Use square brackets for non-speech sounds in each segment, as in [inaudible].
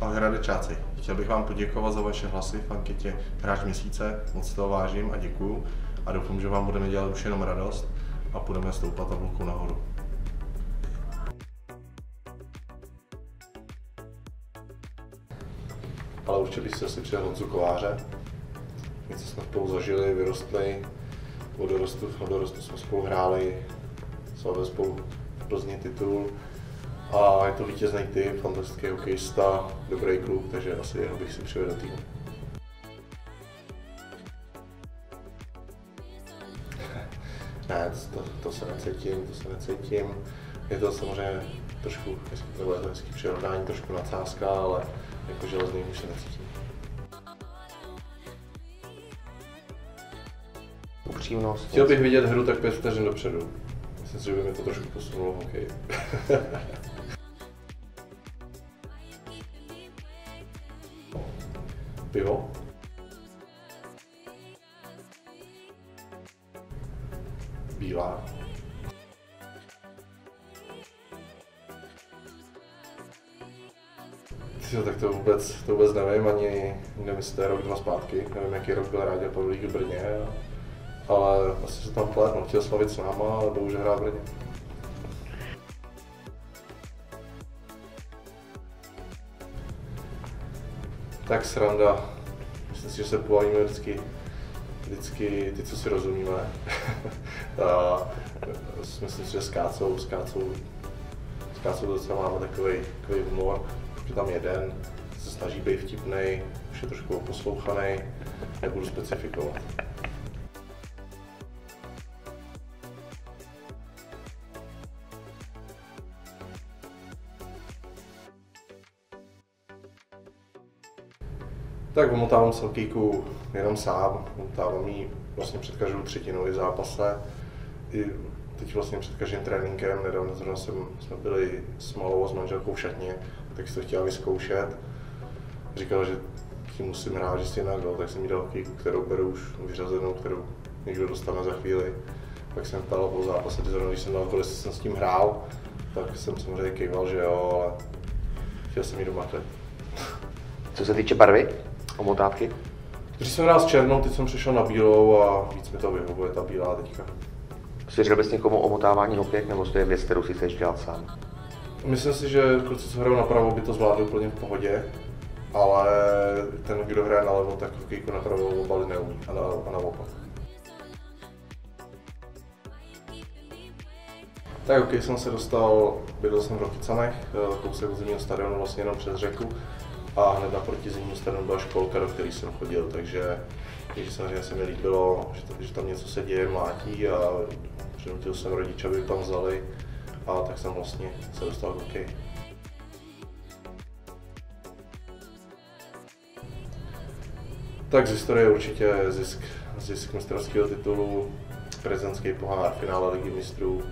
Ahoj Hradečáci, chtěl bych vám poděkovat za vaše hlasy v anketě Hráč měsíce, moc toho vážím a děkuju. A doufám, že vám budeme dělat už jenom radost a budeme stoupat tabulku nahoru. Ale určitě byste si přijel Honzu Kováře. Něco jsme spolu zažili, vyrostli, od dorostu, od dorostu jsme spolu hráli, jsme spolu v Plzni titul, a je to vítězný typ, fantastický hokejista, dobrý klub, takže asi jeho bych si přivedl tým. [laughs] ne, to, to, se necítím, to se necítím. Je to samozřejmě trošku, hezký, to je to hezký přirovnání, trošku nadsázka, ale jako železný už se necítím. Upřímnost. Chtěl bych vidět hru tak pět vteřin dopředu. Myslím si, že by mi to trošku posunulo hokej. [laughs] Pivo? Bílá. Jo, tak to vůbec, to vůbec nevím, ani nevím, jestli to je rok, dva zpátky, nevím, jaký rok byl Rádě Pavlík v Brně, ale asi se tam plétnu, chtěl slavit s náma, ale bohužel hrál v Brně. Tak sranda. Myslím si, že se pobavíme vždycky, vždycky ty, co si rozumíme. [laughs] a myslím si, že s Kácou, s Kácou, s docela máme takový, takový humor, že tam jeden se snaží být vtipný, už je trošku poslouchaný, nebudu specifikovat. Tak omotávám Selkýku jenom sám, omotávám ji vlastně před každou třetinou i zápase. I teď vlastně před každým tréninkem, nedávno zrovna jsem, jsme byli s malou s manželkou v šatně, tak si to chtěla vyzkoušet. Říkala, že ji musím hrát, že si jinak tak jsem jí dal kýku, kterou beru už vyřazenou, kterou někdo dostane za chvíli. Pak jsem ptal po zápase, zrovna když jsem dal jestli jsem s tím hrál, tak jsem samozřejmě kýval, že jo, ale chtěl jsem jí doma Co se týče barvy? Omotávky? Když jsem hrál s černou, teď jsem přešel na bílou a víc mi to vyhovuje ta bílá teďka. Svěřil bys někomu omotávání hokej, nebo to je věc, kterou si chceš dělat sám? Myslím si, že kluci, co hrajou napravo, by to zvládli úplně v pohodě, ale ten, kdo hraje nalevo, tak hokejku napravo obaly neumí a, na, a naopak. Tak hokej jsem se dostal, bydlel jsem v Rokycanech, eh, kousek od zimního stadionu, vlastně jenom přes řeku a hned naproti zimní stranu byla školka, do které jsem chodil, takže, takže samozřejmě se mi líbilo, že, to, že tam něco se děje, mlátí a přinutil jsem rodiče, aby tam vzali a tak jsem vlastně se dostal do hokej. Tak z historie určitě zisk, zisk mistrovského titulu, prezidentský pohár, finále ligy mistrů,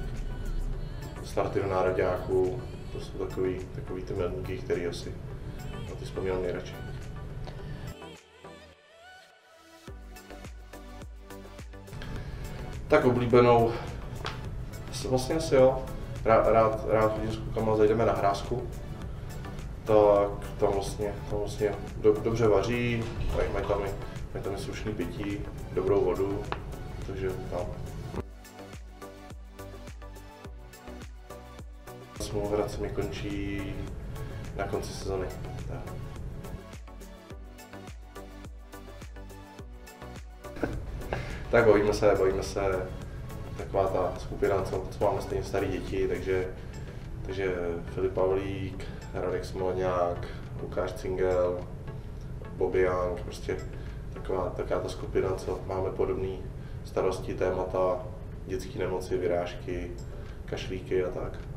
starty v národňáku, to jsou takový, takový ty milníky, který asi vzpomínám nejradši. Tak oblíbenou, vlastně asi jo, rád, rád, rád chodím s klukama, zajdeme na hrázku, tak tam vlastně, tam vlastně do, dobře vaří, mají, tam, mají tam slušný pití, dobrou vodu, takže tam. Smlouvrad mi končí na konci sezony. Tak. bojíme se, bojíme se, taková ta skupina, co, co máme stejně staré děti, takže, takže Filip Pavlík, Radek Smolňák, Lukáš Cingel, Bobby Young, prostě taková, taková ta skupina, co máme podobné starosti, témata, dětské nemoci, vyrážky, kašlíky a tak.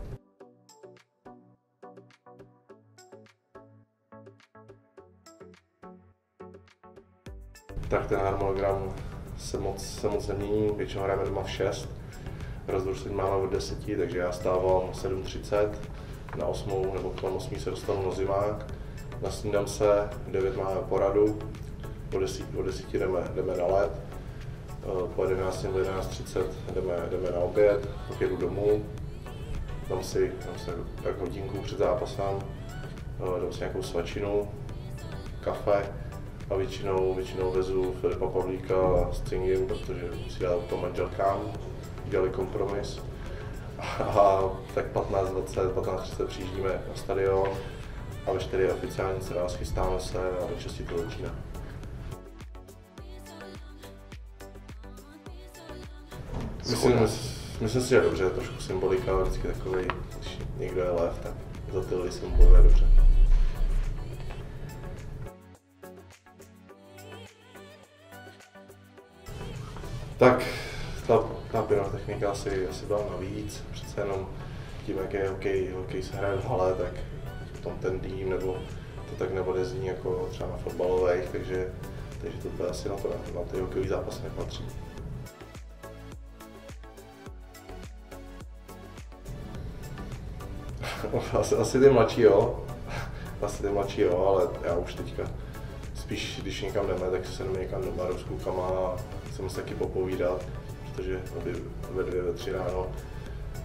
Tak ten harmonogram se moc, se moc nemění, většinou hrajeme doma v 6, rozvrstení máme od 10, takže já stávám 7.30, na 8 nebo kolem 8 se dostanu na zimák, nasnídám se, v 9 máme poradu, po 10, po 10 jdeme, jdeme na let, eh, po 11 nebo 11.30 jdeme, jdeme na oběd, pak jedu domů, dám si, dám si tak hodinku před zápasem, dám si nějakou svačinu, kafe a většinou, většinou vezu Filipa Pavlíka s Cingim, protože si dal to manželkám, dělali kompromis. A tak 15, 20, 15, 30 přijíždíme na stadion a ve 4 oficiálně se nás chystáme se a do to začíná. Myslím, myslím si, že dobře, trošku symbolika, vždycky takový, když někdo je lev, tak za ty lidi symboluje dobře. Tak ta, ta pyrotechnika asi, asi byla navíc, přece jenom tím, jak je hokej, hokej se hraje v hale, tak tom ten tým nebo to tak neodezní jako třeba na fotbalových, takže, takže to asi na, to, na ty hokejový zápas nepatří. [laughs] asi, asi ty mladší jo, [laughs] asi ty mladší jo, ale já už teďka spíš, když někam jdeme, tak se jdeme někam do baru s klukama a chceme se taky popovídat, protože aby ve dvě, ve tři ráno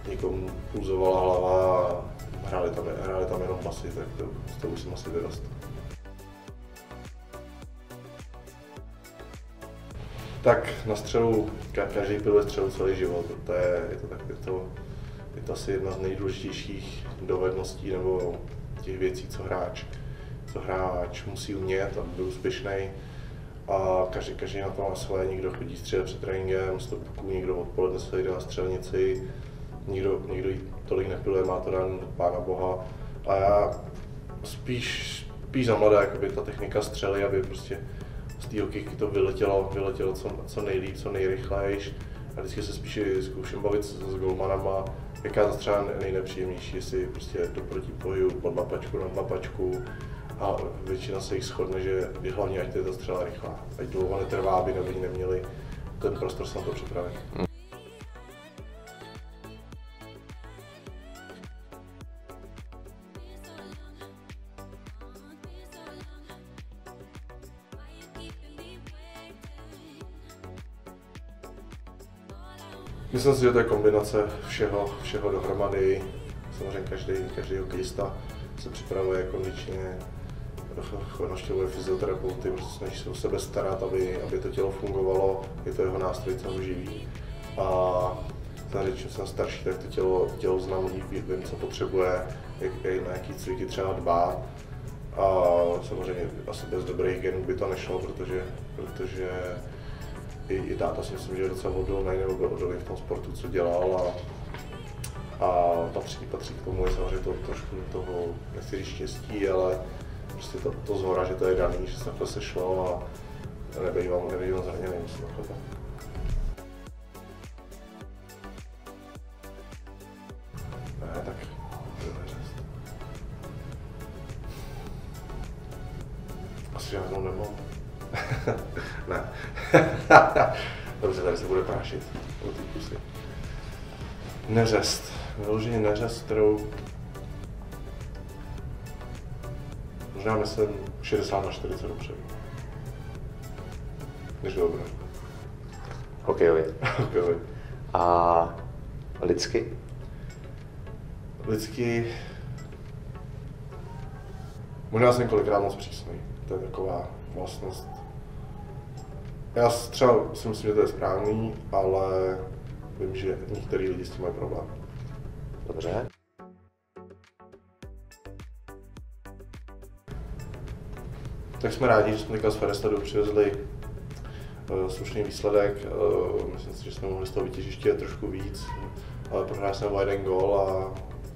někomu pulzovala hlava a hráli tam, hráli tam jenom basy, tak to, to už jsem asi vyrost. Tak na střelu, každý piluje střelu celý život, to je, je to, tak, je to, je to asi jedna z nejdůležitějších dovedností nebo těch věcí, co hráč, co hráč musí umět, aby byl úspěšný. A každý, každý na to má své, někdo chodí střílet před tréninkem, stopku, někdo odpoledne se jde na střelnici, nikdo, nikdo jí tolik nepiluje, má to dan Pána Boha. A já spíš, spíš za mladé, jakoby ta technika střely, aby prostě z té hokejky to vyletělo, vyletělo co, co nejlíp, co nejrychlejš. A vždycky se spíš zkouším bavit s, s golmanama, jaká ta střela nejnepříjemnější, jestli prostě do protipoju, pod mapačku, nad mapačku. A většina se jich shodne, že je hlavně, ať je ta střela rychlá. Ať dlouho netrvá, aby neměli ten prostor se na to připravit. Myslím si, že to je kombinace všeho, všeho dohromady. Samozřejmě každý, každý hokejista se připravuje kondičně, navštěvuje fyzioterapeuty, prostě snaží se o sebe starat, aby, aby to tělo fungovalo, je to jeho nástroj, co ho živí. A samozřejmě, čím jsem starší, tak to tělo, tělo znám líp, vím, co potřebuje, jak, na jaký cviky třeba dbát. A samozřejmě asi bez dobrých genů by to nešlo, protože, protože i, i táta si myslím, že je docela odolný nebo byl odolný v tom sportu, co dělal a, a patří, patří k tomu je samozřejmě to trošku toho, nechci říct štěstí, ale prostě to, to zhora, že to je daný, že se takhle sešlo a nebejvám, nebejvám zraněný, musím takhle. Ne, tak Asi žádnou nemám. [laughs] ne. [laughs] Dobře, tady se bude prášit. Neřest. Vyloženě neřest, kterou možná myslím 60 na 40 dopředu. Než dobré. Hokejově. Hokejově. A lidsky? Lidsky... Možná jsem kolikrát moc přísný. To je taková vlastnost já třeba si myslím, že to je správný, ale vím, že některý lidi s tím mají problém. Dobře. Tak jsme rádi, že jsme teďka z Ferestadu přivezli uh, slušný výsledek. Uh, myslím si, že jsme mohli z toho vytěžit ještě trošku víc, ale prohráli jsme o jeden gol a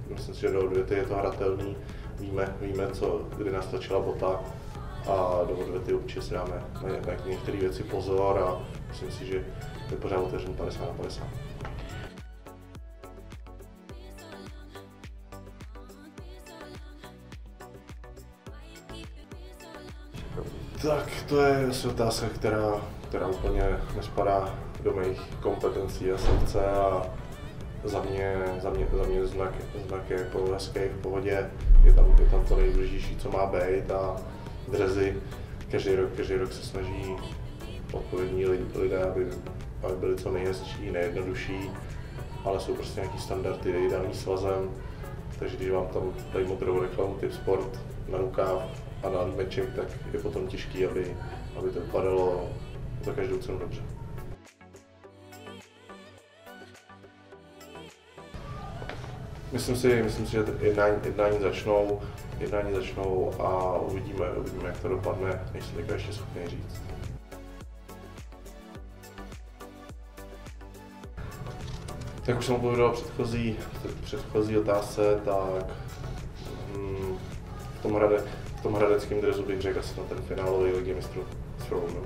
myslím si, že do odvěty je to hratelný. Víme, víme co, kdy nás tlačila bota a do odvety určitě si dáme na některé věci pozor a myslím si, že je pořád otevřen 50 na 50. Tak to je asi otázka, která, která úplně nespadá do mých kompetencí a srdce a za mě, za mě, za mě znak, znak jako hezký v pohodě, je tam, je tam to nejdůležitější, co má být a drezy. Každý rok, každý rok se snaží odpovědní lidé, aby, aby byli co nejhezčí, nejjednodušší, ale jsou prostě nějaký standardy daný svazem, takže když vám tam dají modrou reklamu typ sport na rukáv a na límeček, tak je potom těžký, aby, aby to vypadalo za každou cenu dobře. Myslím si, myslím si, že jednání, jednání začnou, jednání začnou a uvidíme, uvidíme, jak to dopadne, než se teďka ještě schopný říct. Jak už jsem odpověděl předchozí, předchozí otázce, tak hm, v tom, hrade, tom hradeckém drezu bych řekl asi na ten finálový ligy mistrů s Roumou.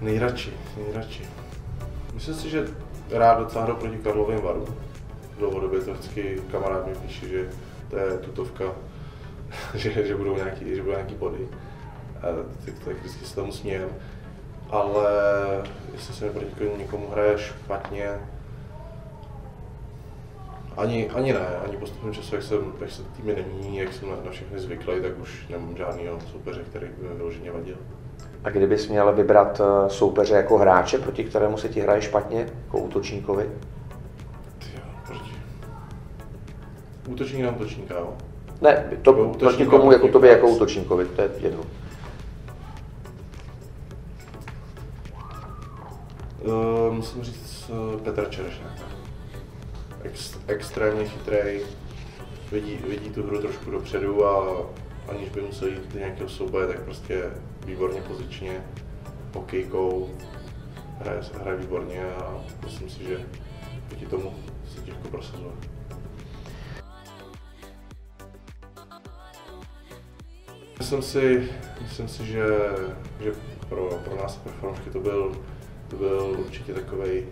Nejradši, nejradši. Myslím si, že rád docela hru proti Karlovým varu. Dlouhodobě to vždycky kamarád mi píše, že to je tutovka, [laughs] že, že, budou nějaký, že budou nějaký body. A tak, tak vždycky se tomu smějem. Ale jestli se proti někomu hraje špatně, ani, ani ne, ani postupem času, jak, jsem, jak se týmy nemění, jak jsem na, na všechny zvyklý, tak už nemám žádného soupeře, který by mi vyloženě vadil. A kdybys měl vybrat eh, soupeře jako hráče, proti kterému se ti hraje špatně, jako útočníkovi? Jo, proti. Útočník na útočníka, jo? Ne, to proti komu jako tobě jako útočníkovi, to je jedno. Uh, musím říct uh, Petr Čerešňák. Ex, extrémně chytrý, vidí, vidí tu hru trošku dopředu a aniž by musel jít do nějakého souboje, tak prostě výborně pozičně, hokejkou, hraje, hraje výborně a myslím si, že proti tomu se těžko prosazuje. Myslím si, myslím si že, že pro, pro nás, fanoušky, to byl, to byl určitě takový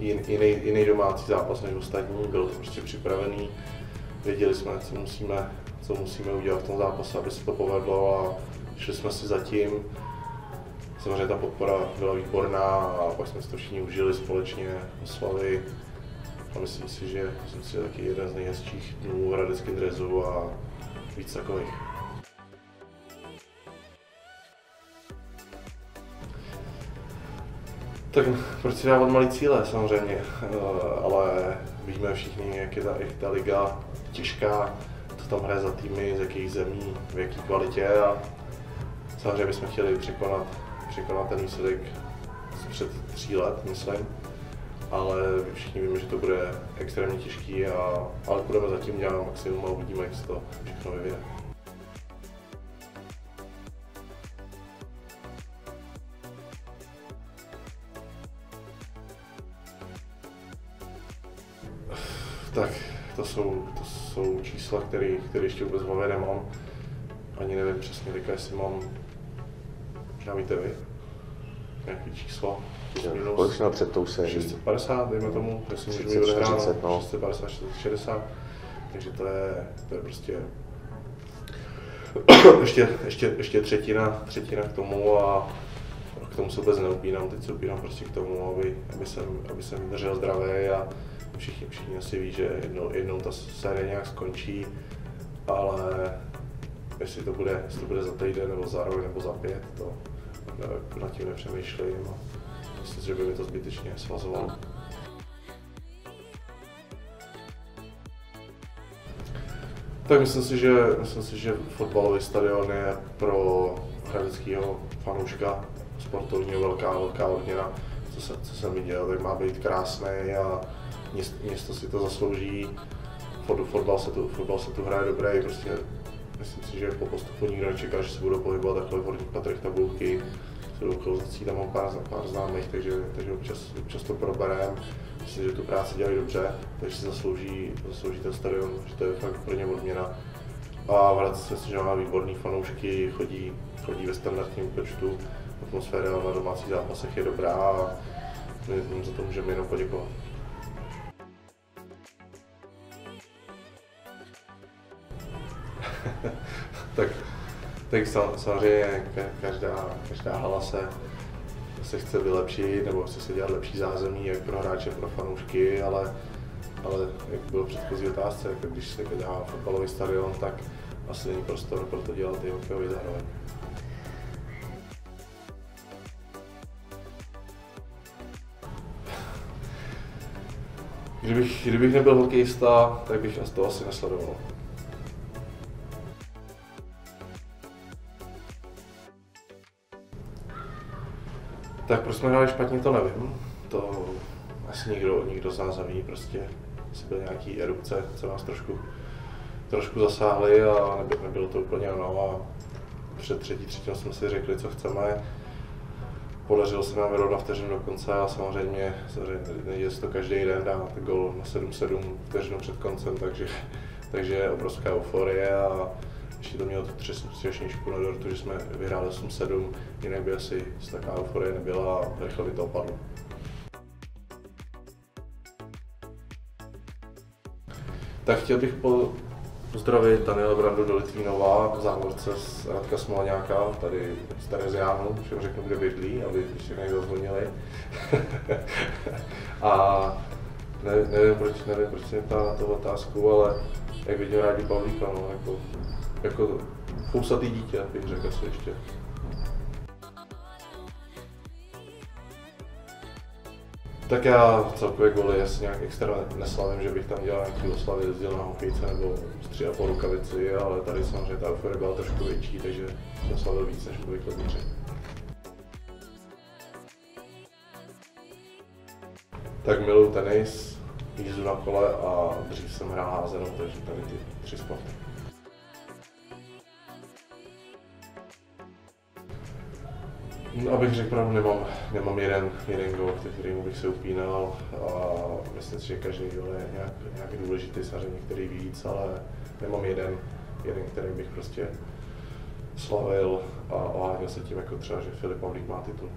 jiný, jiný domácí zápas než ostatní, byl to prostě připravený, věděli jsme, co musíme, co musíme udělat v tom zápase, aby se to povedlo a šli jsme si zatím. Samozřejmě ta podpora byla výborná a pak jsme si to všichni užili společně, oslavy. A myslím si, že myslím si, taky jeden z nejhezčích dnů v Hradeckém drezu a víc takových. Tak proč si dávat malý cíle samozřejmě, eh, ale víme všichni, jak je ta, jak ta liga těžká, co tam hraje za týmy, z jakých zemí, v jaký kvalitě a samozřejmě bychom chtěli překonat, překonat ten výsledek před tří let, myslím, ale všichni víme, že to bude extrémně těžký, a, ale budeme zatím dělat maximum a uvidíme, jak se to všechno vyvine. Čísla, které ještě vůbec v hlavě nemám. Ani nevím přesně teďka, jestli mám, možná víte vy, nějaké číslo. Kolik jsi měl před tou sérií? 650, dejme tomu, jestli můžu mít odehráno, 650, 660, takže to je, to je prostě [coughs] ještě, ještě, ještě třetina, třetina k tomu a k tomu se vůbec neupínám, teď se upínám prostě k tomu, aby, aby, jsem, aby jsem držel zdravé a všichni, všichni asi ví, že jednou, jednou ta série nějak skončí, ale jestli to bude, jestli to bude za týden nebo za rok nebo za pět, to nad tím nepřemýšlím a myslím, že by mi to zbytečně svazovalo. Tak myslím si, že, myslím si, že fotbalový stadion je pro hradeckého fanouška sportovního velká, velká odměna. Co, se, co jsem viděl, tak má být krásný a město si to zaslouží. Fotbal se tu, fotbal se tu hraje dobré, prostě myslím si, že po postupu nikdo nečeká, že se budou pohybovat takhle v horních patrech tabulky. S Rouchovzací tam mám pár, pár známých, takže, takže občas, občas to proberem. Myslím, že tu práci dělají dobře, takže si zaslouží, zaslouží ten stadion, že to je fakt pro ně odměna. A v Hradci si, že má výborný fanoušky, chodí, chodí ve standardním počtu, atmosféra na domácích zápasech je dobrá a my za to můžeme jenom poděkovat. Tak samozřejmě každá, každá hala se, se chce vylepšit nebo chce se dělat lepší zázemí, jak pro hráče, pro fanoušky, ale, ale jak bylo předchozí otázce, jako když se dělá fotbalový stadion, tak asi není prostor pro to dělat i hokejový zároveň. Kdybych, kdybych nebyl hokejista, tak bych to asi nesledoval. Tak proč jsme hráli špatně, to nevím. To asi nikdo, nikdo z nás neví, prostě asi byly nějaký erupce, co nás trošku, trošku zasáhly a nebylo, nebylo to úplně ono a před třetí třetinou jsme si řekli, co chceme. Podařilo se nám vyrovnat vteřinu do konce a samozřejmě, nejde to každý den dát gol na 7-7 vteřinu před koncem, takže, takže je obrovská euforie a ještě to mělo třešničku na dortu, že jsme vyhráli 8-7, jinak by asi taková euforie nebyla a rychle by to opadlo. Tak chtěl bych po, pozdravit Daniela Brandu do Litvínova, v závorce z Radka Smolňáka, tady z Tereziánu, všem řeknu, kde bydlí, aby všichni zazvonili. [laughs] a ne, nevím, proč, nevím, proč jsem ptá na tu otázku, ale jak vidím rádi Pavlíka, no, jako, jako fousatý dítě, bych řekl asi ještě. Tak já celkově goly asi nějak extra neslavím, že bych tam dělal nějaký oslavy, jezdil na hokejce nebo a půl rukavici, ale tady samozřejmě ta euforie byla trošku větší, takže jsem slavil víc než obvykle tři. Tak miluju tenis, jízdu na kole a dřív jsem hrál házenou, takže tady ty tři sporty. Abych řekl pravdu, nemám, nemám jeden, jeden gol, kterým bych se upínal a myslím si, že každý gol je nějak, nějak důležitý, samozřejmě některý víc, ale nemám jeden, jeden, který bych prostě slavil a oháněl se tím jako třeba, že Filip Pavlík má titul.